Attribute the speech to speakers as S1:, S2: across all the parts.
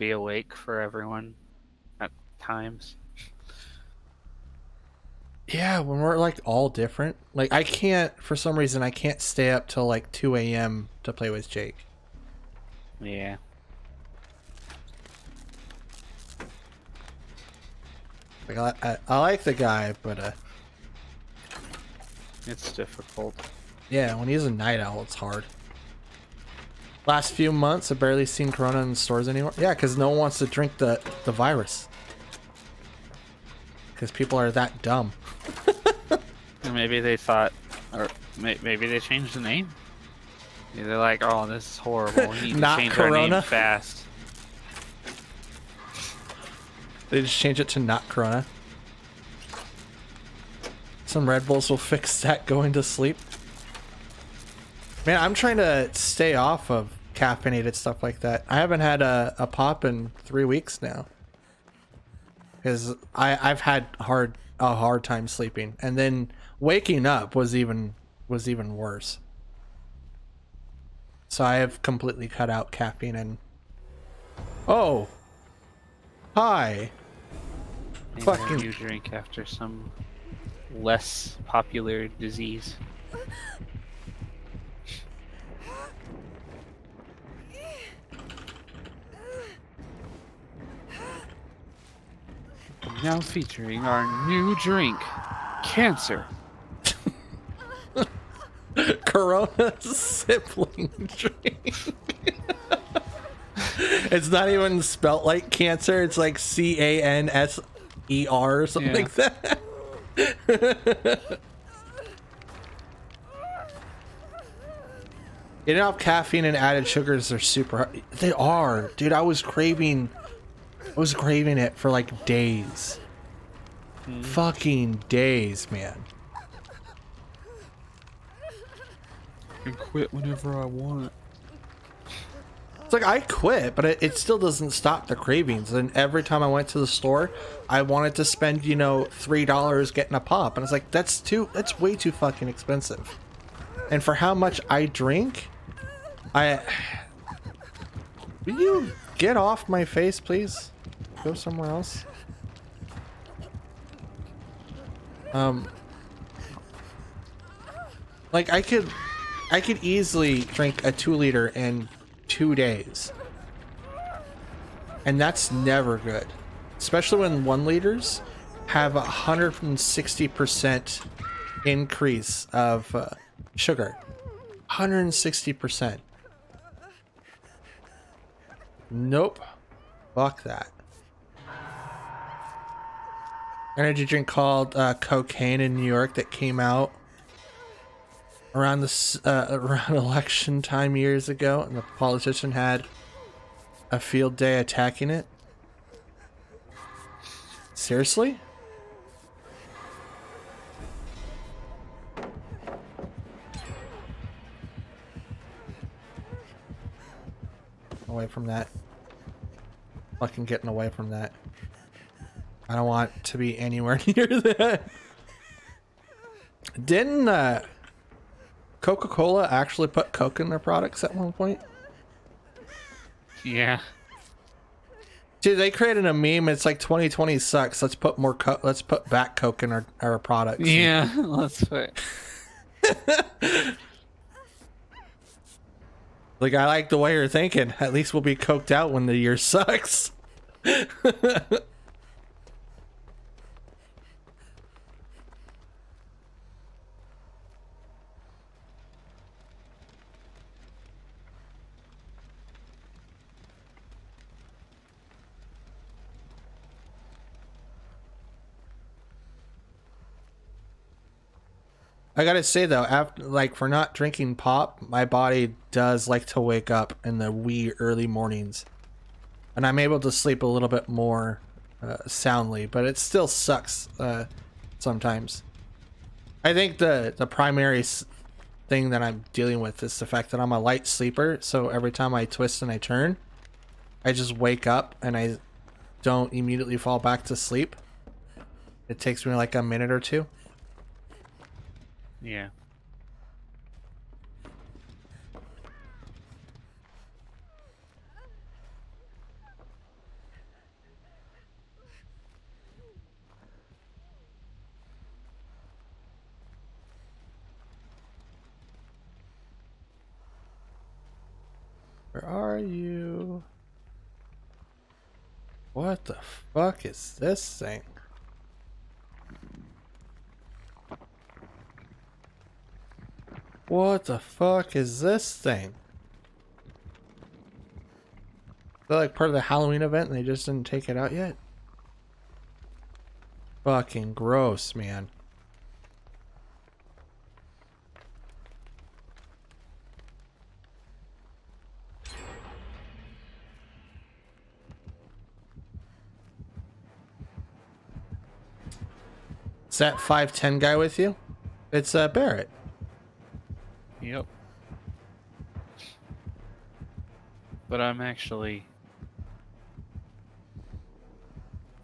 S1: be awake for everyone at times.
S2: Yeah, when we're like all different. Like I can't for some reason I can't stay up till like two AM to play with Jake.
S1: Yeah.
S2: Like I, I, I like the guy, but uh
S1: It's difficult.
S2: yeah, when he's a night owl it's hard. Last few months I've barely seen Corona in the stores anymore. Yeah, because no one wants to drink the, the virus. Because people are that dumb.
S1: Maybe they thought, or may, maybe they changed the name. They're like, oh, this is horrible. We need to
S2: Not
S1: change our name fast.
S2: They just change it to not Corona. Some Red Bulls will fix that going to sleep. Man, I'm trying to stay off of caffeinated stuff like that. I haven't had a, a pop in three weeks now. Because I I've had hard a hard time sleeping, and then waking up was even was even worse. So I have completely cut out caffeine and. Oh. Hi.
S1: Maybe
S2: Fucking-
S1: you drink after some less popular disease. Now featuring our new drink, Cancer.
S2: Corona sibling drink. it's not even spelt like cancer. It's like C A N S E R or something
S1: Yeah.
S2: like that. Caffeine and added sugars are super. They are, dude. I was craving, I was craving it for like days, hmm. fucking days, man.
S1: I can quit whenever I want.
S2: It's like I quit, but it, it still doesn't stop the cravings. And every time I went to the store, I wanted to spend, you know, three dollars getting a pop, and it's like that's too, that's way too fucking expensive. And for how much I drink, I. Will you get off my face, please? Go somewhere else. Um. Like I could, I could easily drink a two liter in two days. And that's never good. Especially when one liters have a 160% increase of uh, sugar. 160%. Nope. Fuck that. Energy drink called uh, cocaine in New York that came out around this uh, around election time years ago, and the politician had a field day attacking it. Seriously? Away from that. Fucking getting away from that. I don't want to be anywhere near that. Didn't uh, Coca-Cola actually put Coke in their products at one point?
S1: Yeah.
S2: Dude, they created a meme. It's like 2020 sucks. Let's put more. Co- let's put back Coke in our our products.
S1: Yeah, let's put.
S2: Like I like the way you're thinking. At least we'll be coked out when the year sucks. I gotta say though, after like for not drinking pop, my body does like to wake up in the wee early mornings, and I'm able to sleep a little bit more uh, soundly. But it still sucks uh, sometimes. I think the the primary thing that I'm dealing with is the fact that I'm a light sleeper. So every time I twist and I turn, I just wake up and I don't immediately fall back to sleep. It takes me like a minute or two.
S1: Yeah.
S2: Where are you? What the fuck is this thing? What the fuck is this thing? They're like part of the Halloween event and they just didn't take it out yet? Fucking gross, man. Is that 5'10 guy with you? It's uh, Barrett.
S1: Yep. But I'm actually,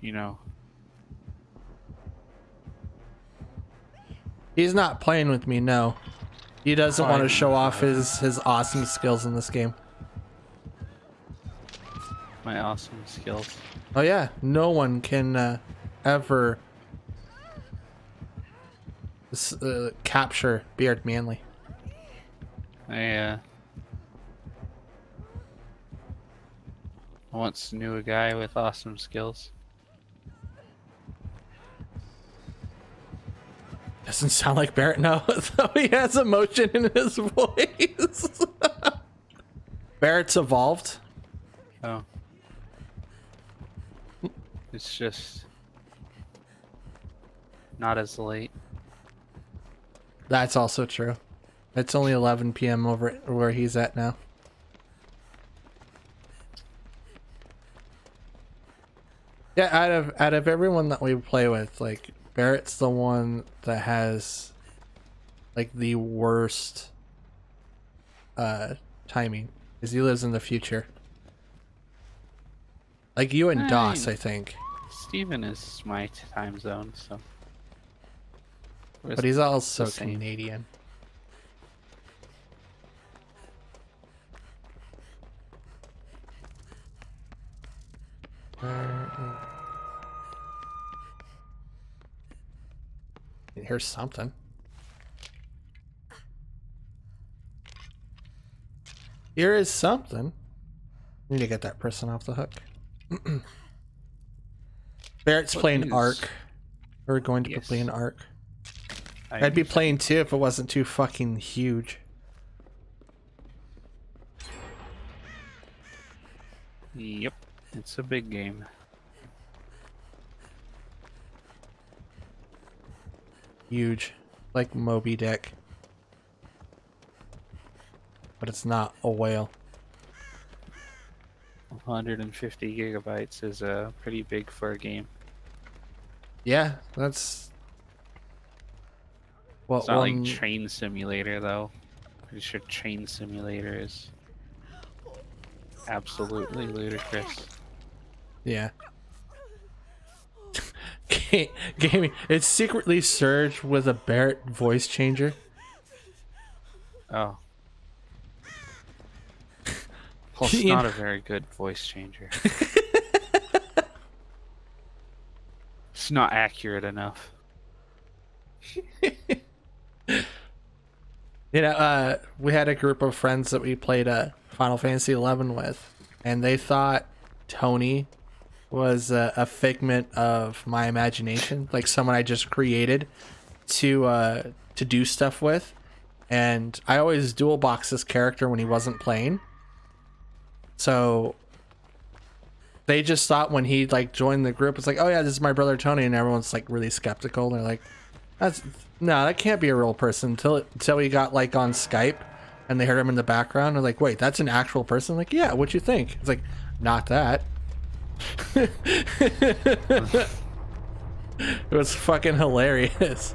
S1: you know,
S2: He's not playing with me, no. He doesn't want to show off his, his awesome skills in this game.
S1: my awesome skills.
S2: Oh yeah, no one can uh, ever uh, capture Beard Manly.
S1: I uh, once knew a guy with awesome skills.
S2: Doesn't sound like Barrett now, though he has emotion in his voice. Barrett's evolved.
S1: Oh. It's just not as late.
S2: That's also true. It's only 11 p.m. over where he's at now. Yeah, out of out of everyone that we play with, like Barrett's the one that has like the worst uh timing because he lives in the future. Like you and Doss,
S1: Fine.
S2: I think.
S1: Steven is my time zone, so. We're
S2: But he's also
S1: Canadian. same.
S2: Here's something. Here is something. Need to get that person off the hook. Barrett's
S1: What
S2: playing
S1: is-
S2: Ark. We're going to
S1: Yes.
S2: be playing Ark.
S1: I
S2: I'd be playing too if it wasn't too fucking huge.
S1: Yep, it's a big game.
S2: Huge. Like Moby Dick. But it's not a whale.
S1: 150 gigabytes is uh, pretty big for a game.
S2: Yeah, that's. Well,
S1: It's not
S2: one-
S1: like Train Simulator though. Pretty sure Train Simulator is absolutely ludicrous.
S2: yeah. Ga- Gaming. It's secretly Surge with a Barrett voice changer.
S1: Oh. Well, it's not a very good voice changer. it's not accurate enough.
S2: You know, uh, we had a group of friends that we played uh, Final Fantasy XI with, and they thought Tony was uh, a figment of my imagination, like someone I just created to uh, to do stuff with. And I always dual box this character when he wasn't playing, so they just thought when he like joined the group, it's like, oh yeah, this is my brother Tony, and everyone's like really skeptical. They're like, that's no, that can't be a real person until until he got like on Skype and they heard him in the background. They're like, wait, that's an actual person. like, yeah, what you think? It's like, not that. It was fucking hilarious.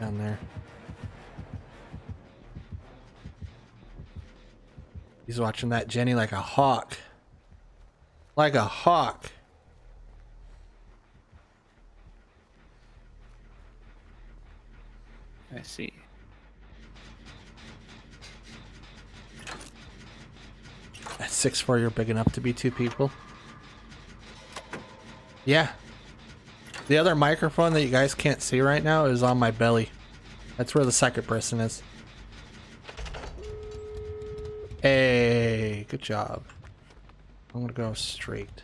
S2: Down there. He's watching that Jenny like a hawk. Like a hawk.
S1: I see.
S2: At six four, you're big enough to be two people. Yeah. The other microphone that you guys can't see right now is on my belly. That's where the second person is. Hey, good job. I'm gonna go straight.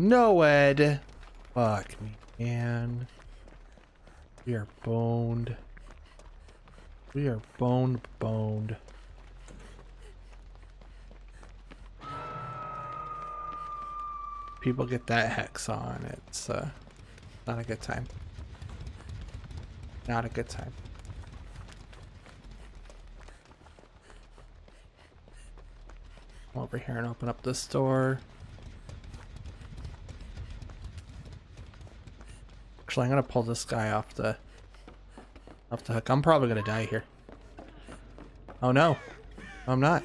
S2: No, Ed. Fuck me, man. We are boned. We are boned, boned. People get that hex on. It's uh, not a good time. Not a good time. Come over here and open up this door. Actually, I'm gonna pull this guy off the off the hook. I'm probably gonna die here. Oh no, I'm not.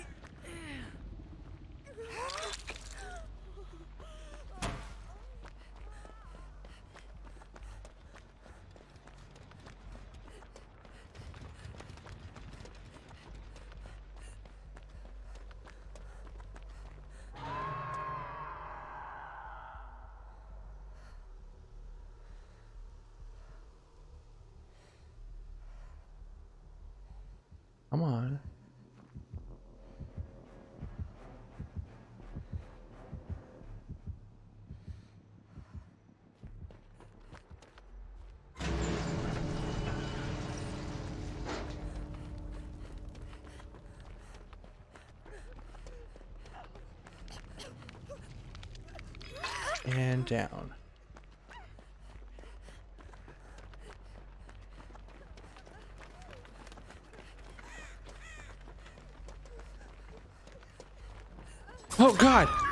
S2: Come on. And down. Oh god.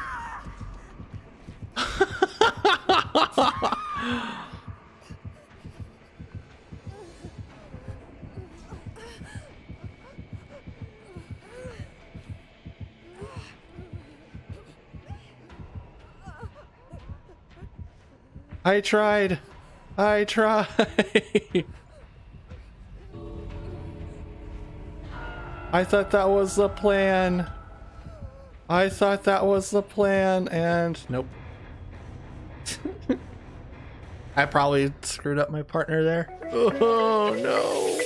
S2: I tried. I tried. I thought that was the plan. I thought that was the plan, and nope. I probably screwed up my partner there. Oh no.